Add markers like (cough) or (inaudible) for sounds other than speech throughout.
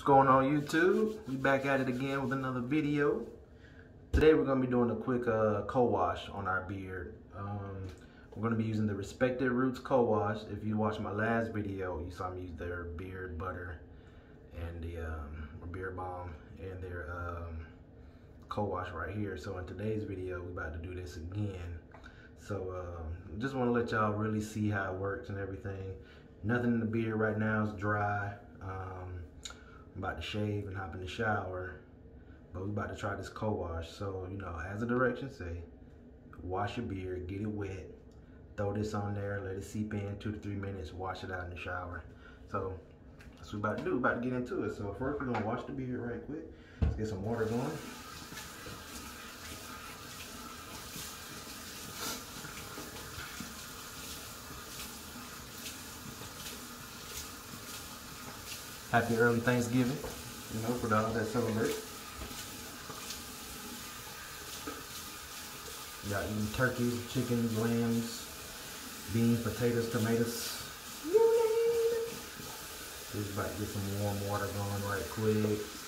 What's going on YouTube? We back at it again with another video. Today we're to be doing a quick uh, co-wash on our beard. Um, we're to be using the Respected Roots co-wash. If you watched my last video, you saw me use their beard butter and the um, beard balm and their um, co-wash right here. So in today's video, we're about to do this again. So um, just want to let y'all really see how it works and everything. Nothing in the beard right now is dry. Um, About to shave and hop in the shower, but we about to try this co-wash. So, you know, as the directions say, wash your beard, get it wet, throw this on there, let it seep in two to three minutes, wash it out in the shower. So that's what we're about to do, we're about to get into it. So first we're gonna wash the beard right quick. Let's get some water going. Happy early Thanksgiving, you know, for those that celebrate. Got eating turkeys, chickens, lambs, beans, potatoes, tomatoes. We're just about to get some warm water going right quick.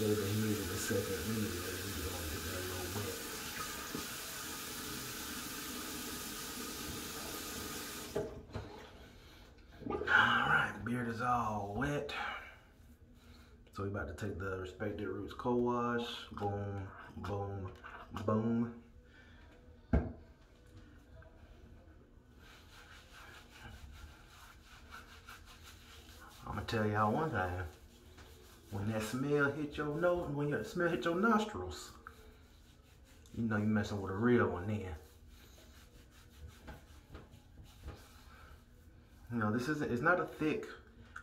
A second anyway. Get that little wet. Alright, beard is all wet. So we about to take the Respected Roots co-wash. Boom, boom, boom. I'm gonna tell y'all one thing when that smell hit your nose, when your smell hit your nostrils, you know you're messing with a real one then. You know, this isn't, it's not a thick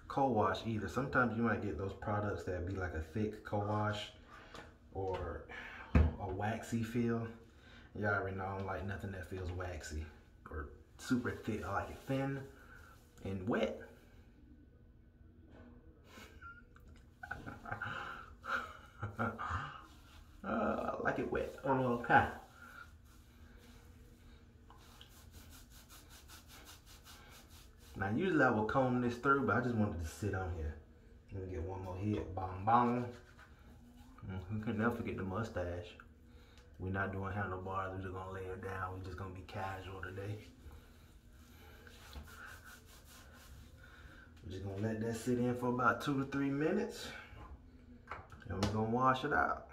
co-wash either. Sometimes you might get those products that be like a thick co-wash or a waxy feel. Y'all already know I don't like nothing that feels waxy or super thick. I like it thin and wet. uh, It wet. Okay. Oh, now usually I would comb this through, but I just wanted to sit on here. Let me get one more hit. Bong bong. Mm, you can never forget the mustache. We're not doing handlebars, we're just gonna lay it down. We're just gonna be casual today. We're just gonna let that sit in for about two to three minutes and we're gonna wash it out.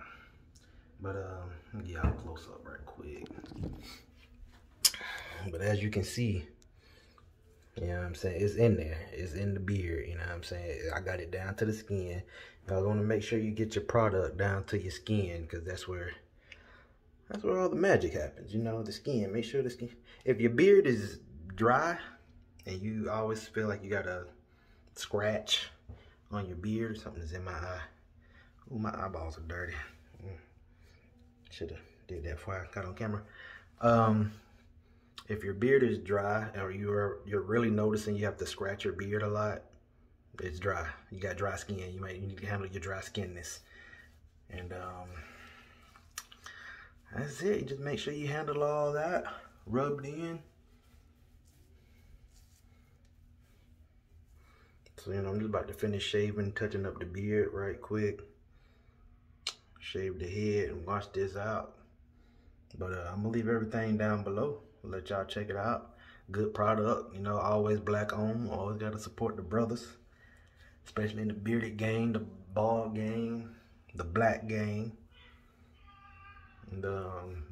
But um, yeah, I'll close up right quick. But as you can see, you know what I'm saying, it's in there. It's in the beard, you know what I'm saying? I got it down to the skin. Y'all wanna make sure you get your product down to your skin because that's where that's where all the magic happens, you know, the skin. Make sure the skin if your beard is dry and you always feel like you got a scratch on your beard, something is in my eye. Ooh, my eyeballs are dirty. Mm. Should have did that before I got on camera. Um, if your beard is dry or you're you're really noticing you have to scratch your beard a lot, it's dry. You got dry skin. You might you need to handle your dry skinness. And um, that's it. Just make sure you handle all that. rubbed in. So, you know, I'm just about to finish shaving, touching up the beard right quick shave the head and wash this out. But uh, I'm gonna leave everything down below. Let y'all check it out. Good product, you know, always black on. Always gotta support the brothers, especially in the bearded game, the bald game, the black game. And um,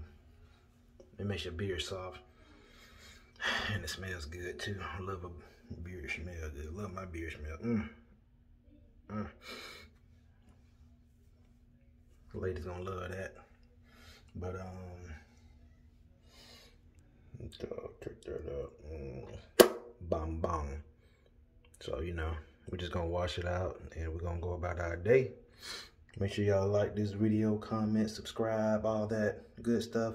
it makes your beard soft. (sighs) And it smells good too. I love a beard smell good. Love my beard smell. Mm. Mm. Ladies gonna love that. But um, pick that up. Mm. Bom. So you know, We're just gonna wash it out and we're gonna go about our day. Make sure y'all like this video, comment, subscribe, all that good stuff.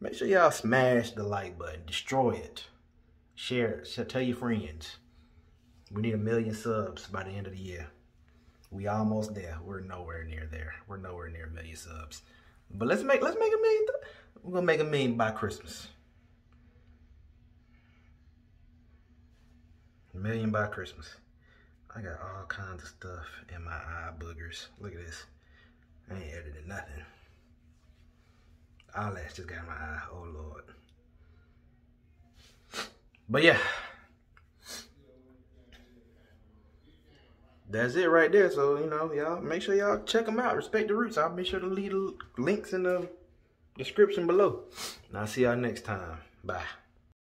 Make sure y'all smash the like button, destroy it. Share it, tell your friends. We need a million subs by the end of the year. We almost there. We're nowhere near there. We're nowhere near a million subs. But let's make let's make a million. We're gonna make a million by Christmas. A million by Christmas. I got all kinds of stuff in my eye boogers. Look at this. I ain't edited nothing. Eyelash just got in my eye. Oh Lord. But yeah. That's it right there. So, you know, y'all make sure y'all check them out. Respect the roots. I'll be sure to leave the links in the description below. And I'll see y'all next time. Bye.